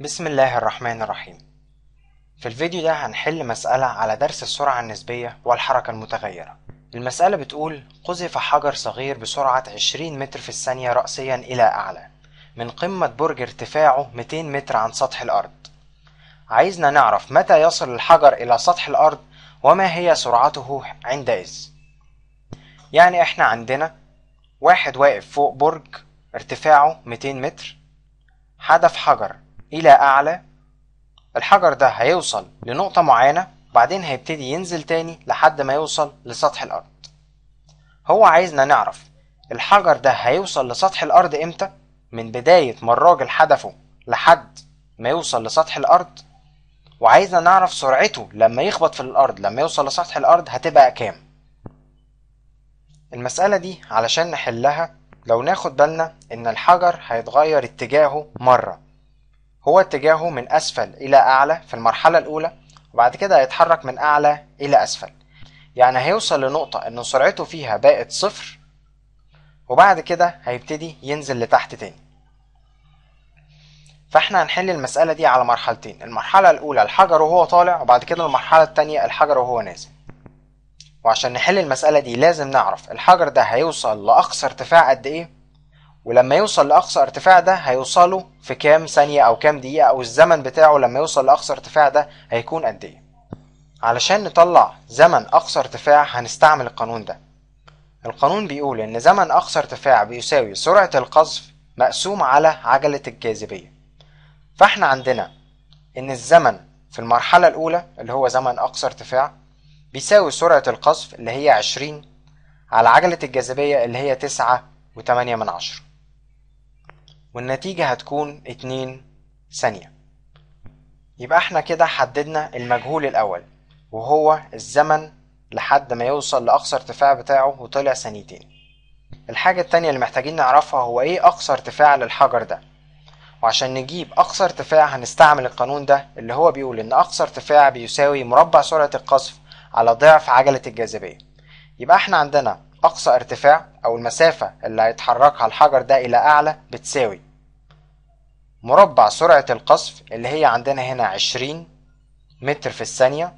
بسم الله الرحمن الرحيم. في الفيديو ده هنحل مسألة على درس السرعة النسبية والحركة المتغيرة. المسألة بتقول قذف حجر صغير بسرعة 20 متر في الثانية رأسيا إلى أعلى من قمة برج ارتفاعه 200 متر عن سطح الأرض. عايزنا نعرف متى يصل الحجر إلى سطح الأرض وما هي سرعته عندئذ يعني إحنا عندنا واحد واقف فوق برج ارتفاعه 200 متر حدف حجر إلى أعلى. الحجر ده هيوصل لنقطة معينة بعدين هيبتدي ينزل تاني لحد ما يوصل لسطح الأرض. هو عايزنا نعرف الحجر ده هيوصل لسطح الأرض إمتى؟ من بداية ما الراجل حدفه لحد ما يوصل لسطح الأرض. وعايزنا نعرف سرعته لما يخبط في الأرض لما يوصل لسطح الأرض هتبقى كام. المسألة دي علشان نحلها لو ناخد بالنا إن الحجر هيتغير اتجاهه مرة. هو اتجاهه من أسفل إلى أعلى في المرحلة الأولى وبعد كده هيتحرك من أعلى إلى أسفل. يعني هيوصل لنقطة إن سرعته فيها بقت صفر وبعد كده هيبتدي ينزل لتحت تاني. فإحنا هنحل المسألة دي على مرحلتين المرحلة الأولى الحجر وهو طالع وبعد كده المرحلة التانية الحجر وهو نازل. وعشان نحل المسألة دي لازم نعرف الحجر ده هيوصل لأقصى ارتفاع قد إيه؟ ولما يوصل لأقصى ارتفاع ده هيوصله في كام ثانية أو كام دقيقة أو الزمن بتاعه لما يوصل لأقصى ارتفاع ده هيكون قد إيه. علشان نطلع زمن أقصى ارتفاع هنستعمل القانون ده. القانون بيقول إن زمن أقصى ارتفاع بيساوي سرعة القذف مقسوم على عجلة الجاذبية. فإحنا عندنا إن الزمن في المرحلة الأولى اللي هو زمن أقصى ارتفاع بيساوي سرعة القذف اللي هي عشرين على عجلة الجاذبية اللي هي تسعة وتمانية من عشرة. والنتيجة هتكون اتنين ثانية. يبقى إحنا كده حددنا المجهول الأول وهو الزمن لحد ما يوصل لأقصى ارتفاع بتاعه وطلع ثانيتين. الحاجة التانية اللي محتاجين نعرفها هو إيه أقصى ارتفاع للحجر ده. وعشان نجيب أقصى ارتفاع هنستعمل القانون ده اللي هو بيقول إن أقصى ارتفاع بيساوي مربع سرعة القذف على ضعف عجلة الجاذبية. يبقى إحنا عندنا أقصى ارتفاع أو المسافة اللي هيتحركها الحجر ده إلى أعلى بتساوي مربع سرعة القذف اللي هي عندنا هنا عشرين متر في الثانية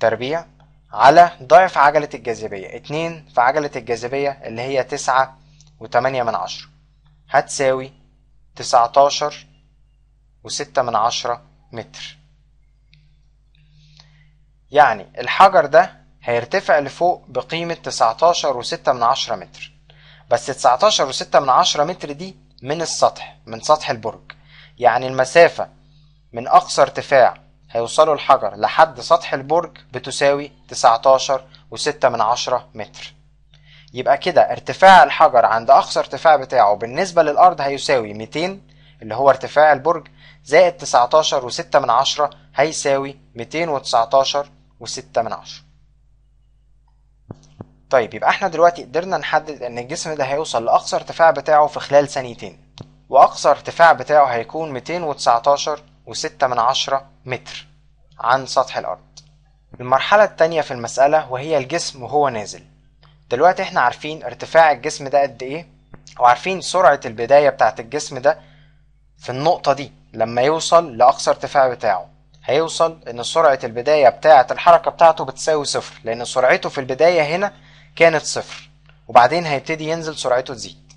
تربيع على ضعف عجلة الجاذبية اتنين في عجلة الجاذبية اللي هي تسعة وتمانية من عشرة. هتساوي تسعتاشر وستة من عشرة متر. يعني الحجر ده هيرتفع لفوق بقيمة تسعتاشر وستة من عشرة متر. بس تسعتاشر وستة من عشرة متر دي من السطح من سطح البرج. يعني المسافة من أقصى ارتفاع هيوصلوا الحجر لحد سطح البرج بتساوي تسعتاشر وستة من عشرة متر. يبقى كده ارتفاع الحجر عند أقصى ارتفاع بتاعه بالنسبة للأرض هيساوي ميتين اللي هو ارتفاع البرج زائد تسعتاشر وستة من عشرة هيساوي ميتين وتسعتاشر وستة من عشرة. طيب يبقى إحنا دلوقتي قدرنا نحدد إن الجسم ده هيوصل لأقصى ارتفاع بتاعه في خلال ثانيتين وأقصى ارتفاع بتاعه هيكون 219 وستة من عشرة متر عن سطح الأرض. المرحلة التانية في المسألة وهي الجسم وهو نازل. دلوقتي إحنا عارفين ارتفاع الجسم ده قد إيه وعارفين سرعة البداية بتاعت الجسم ده في النقطة دي لما يوصل لأقصى ارتفاع بتاعه. هيوصل إن سرعة البداية بتاعة الحركة بتاعته بتساوي صفر لأن سرعته في البداية هنا كانت صفر. وبعدين هيبتدي ينزل سرعته تزيد.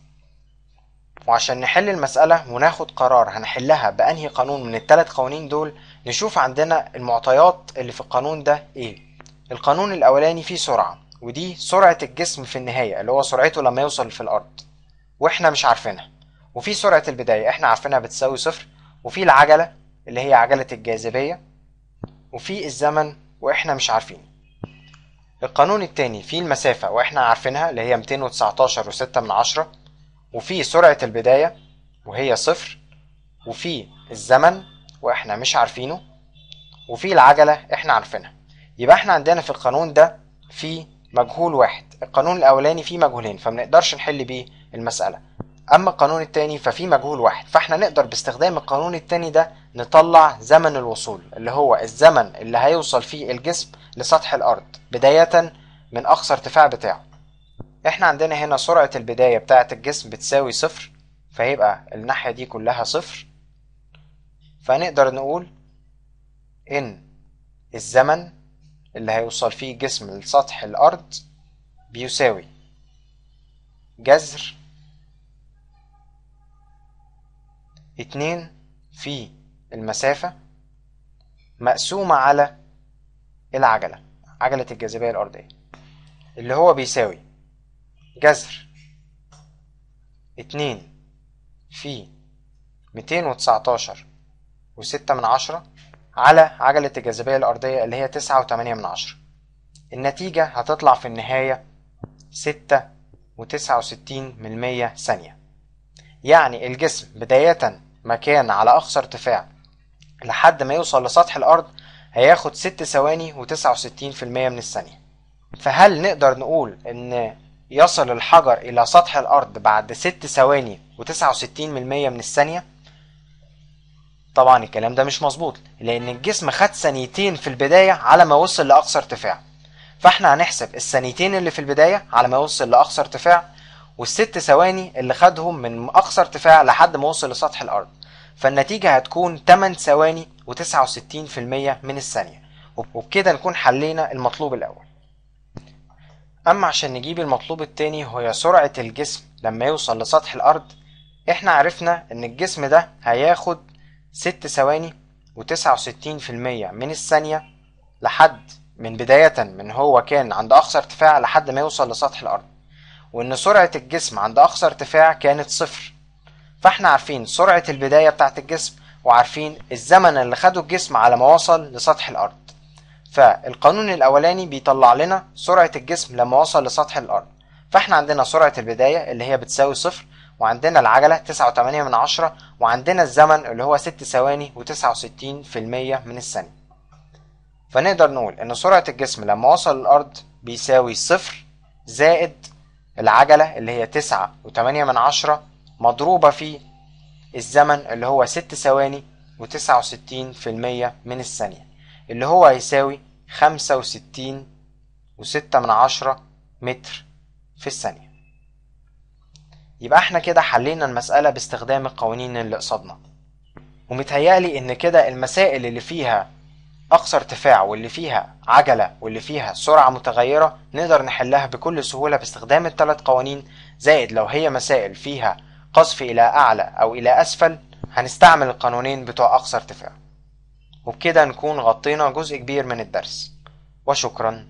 وعشان نحل المسألة وناخد قرار هنحلها بأنهي قانون من الثلاث قوانين دول نشوف عندنا المعطيات اللي في القانون ده إيه. القانون الأولاني فيه سرعة ودي سرعة الجسم في النهاية اللي هو سرعته لما يوصل في الأرض. وإحنا مش عارفينها. وفي سرعة البداية إحنا عارفينها بتساوي صفر. وفي العجلة اللي هي عجلة الجاذبية. وفي الزمن وإحنا مش عارفين. القانون التاني فيه المسافة وإحنا عارفينها اللي هي 219 وستة من عشرة وفي سرعة البداية وهي صفر وفي الزمن وإحنا مش عارفينه وفي العجلة إحنا عارفينها. يبقى إحنا عندنا في القانون ده في مجهول واحد. القانون الأولاني فيه مجهولين فمنقدرش نحل بيه المسألة. أما القانون التاني ففيه مجهول واحد فإحنا نقدر باستخدام القانون التاني ده نطلع زمن الوصول اللي هو الزمن اللي هيوصل فيه الجسم لسطح الأرض بداية من أقصى ارتفاع بتاعه. إحنا عندنا هنا سرعة البداية بتاعة الجسم بتساوي صفر فيبقى الناحية دي كلها صفر. فنقدر نقول إن الزمن اللي هيوصل فيه جسم لسطح الأرض بيساوي جذر اتنين في المسافة مقسومة على العجلة عجلة الجاذبية الأرضية. اللي هو بيساوي جذر اتنين في ميتين وتسعتاشر وستة من عشرة على عجلة الجاذبية الأرضية اللي هي تسعة وتمانية من عشرة. النتيجة هتطلع في النهاية ستة وتسعة وستين من المية ثانية. يعني الجسم بداية ما كان على أقصى ارتفاع. لحد ما يوصل لسطح الأرض هياخد ست ثواني وتسعة وستين في المية من الثانية. فهل نقدر نقول إن يصل الحجر إلى سطح الأرض بعد ست ثواني وتسعة وستين من المية من الثانية؟ طبعا الكلام ده مش مظبوط لأن الجسم خد ثانيتين في البداية على ما وصل لأقصى ارتفاع. فإحنا هنحسب الثانيتين اللي في البداية على ما وصل لأقصى ارتفاع والست ثواني اللي خدهم من أقصى ارتفاع لحد ما وصل لسطح الأرض. فالنتيجة هتكون 8 ثواني و69% من الثانية. وبكده نكون حلينا المطلوب الأول. أما عشان نجيب المطلوب التاني وهي سرعة الجسم. لما يوصل لسطح الأرض إحنا عرفنا إن الجسم ده هياخد 6 ثواني و69% من الثانية لحد من بداية من هو كان عند أقصى ارتفاع لحد ما يوصل لسطح الأرض. وإن سرعة الجسم عند أقصى ارتفاع كانت صفر. فإحنا عارفين سرعة البداية بتاعة الجسم وعارفين الزمن اللي خده الجسم على ما وصل لسطح الأرض. فالقانون الأولاني بيطلع لنا سرعة الجسم لما وصل لسطح الأرض. فإحنا عندنا سرعة البداية اللي هي بتساوي صفر وعندنا العجلة تسعة وتمانية من عشرة وعندنا الزمن اللي هو ست ثواني وتسعة وستين في المية من الثانية. فنقدر نقول إن سرعة الجسم لما وصل للأرض بيساوي صفر زائد العجلة اللي هي تسعة وتمانية من عشرة مضروبة في الزمن اللي هو ست ثواني وتسعة وستين في المية من الثانية اللي هو هيساوي خمسة وستين وستة من عشرة متر في الثانية. يبقى إحنا كده حلينا المسألة باستخدام القوانين اللي قصادنا. ومتهيألي إن كده المسائل اللي فيها أقصى ارتفاع واللي فيها عجلة واللي فيها سرعة متغيرة نقدر نحلها بكل سهولة باستخدام الثلاث قوانين زائد لو هي مسائل فيها قذف إلى أعلى أو إلى أسفل هنستعمل القانونين بتوع أقصى ارتفاع وبكده نكون غطينا جزء كبير من الدرس. وشكرا.